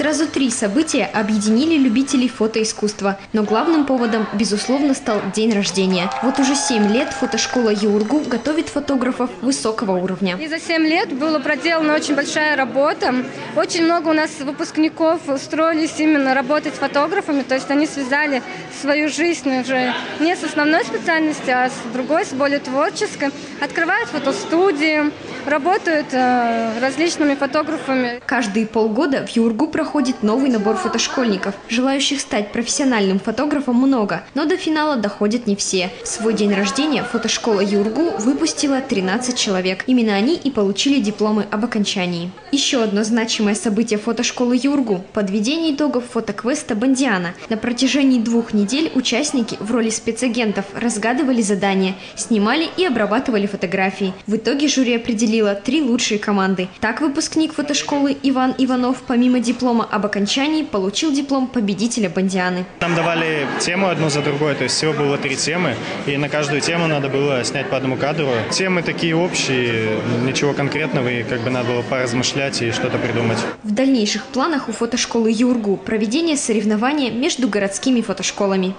Сразу три события объединили любителей фотоискусства, но главным поводом, безусловно, стал день рождения. Вот уже семь лет фотошкола ЮРГУ готовит фотографов высокого уровня. И за 7 лет была проделана очень большая работа. Очень много у нас выпускников устроились именно работать фотографами, то есть они связали свою жизнь уже не с основной специальностью, а с другой, с более творческой. Открывают фотостудии, работают э, различными фотографами. Каждые полгода в ЮРГУ проходит новый набор фотошкольников. Желающих стать профессиональным фотографом много, но до финала доходят не все. В свой день рождения фотошкола ЮРГУ выпустила 13 человек. Именно они и получили дипломы об окончании. Еще одно значимое событие фотошколы ЮРГУ – подведение итогов фотоквеста «Бондиана». На протяжении двух недель участники в роли спецагентов разгадывали задания, снимали и обрабатывали фотографии. В итоге жюри определило три лучшие команды. Так выпускник фотошколы Иван Иванов помимо диплома об окончании получил диплом победителя «Бондианы». Нам давали тему одну за другой, то есть всего было три темы, и на каждую тему надо было снять по одному кадру. Темы такие общие, ничего конкретного, и как бы надо было поразмышлять и что-то придумать. В дальнейших планах у фотошколы ЮРГУ проведение соревнования между городскими фотошколами.